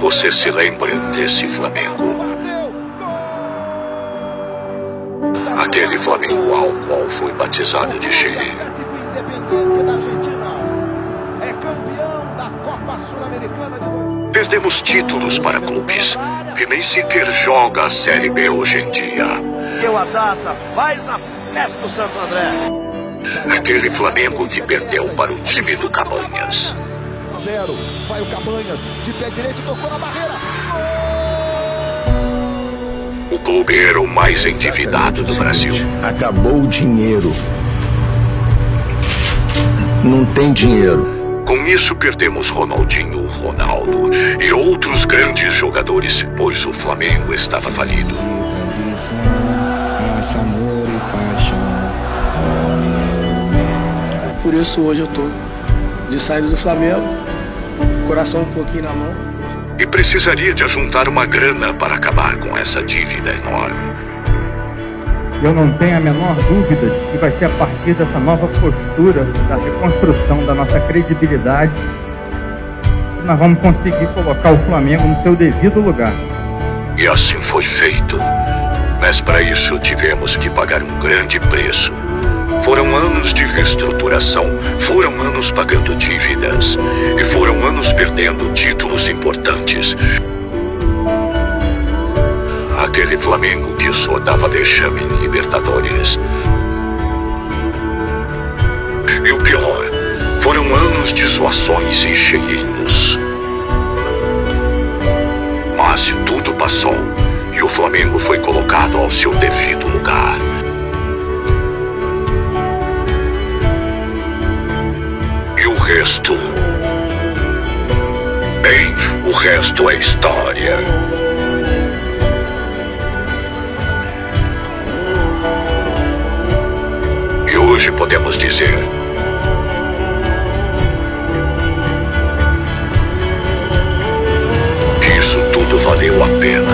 Você se lembra desse Flamengo? Aquele Flamengo ao qual foi batizado de dois. Perdemos títulos para clubes que nem sequer joga a Série B hoje em dia. Deu a taça, faz a festa do Santo André. Aquele Flamengo que perdeu para o time do Cabanhas. Zero. Vai o Cabanhas. De pé direito, tocou na barreira. O clube era o mais endividado do Brasil. Acabou o dinheiro. Não tem dinheiro. Com isso, perdemos Ronaldinho, Ronaldo e outros grandes jogadores, pois o Flamengo estava falido. Por isso hoje eu tô de saída do Flamengo, coração um pouquinho na mão. E precisaria de ajuntar uma grana para acabar com essa dívida enorme. Eu não tenho a menor dúvida de que vai ser a partir dessa nova postura da reconstrução da nossa credibilidade que nós vamos conseguir colocar o Flamengo no seu devido lugar. E assim foi feito. Mas para isso tivemos que pagar um grande preço. Foram anos de reestruturação, foram anos pagando dívidas e foram anos perdendo títulos importantes. Aquele Flamengo que só dava vexame em Libertadores. E o pior, foram anos de zoações e cheirinhos. Mas tudo passou e o Flamengo foi colocado ao seu devido lugar. Resto? Bem, o resto é história. E hoje podemos dizer. que Isso tudo valeu a pena.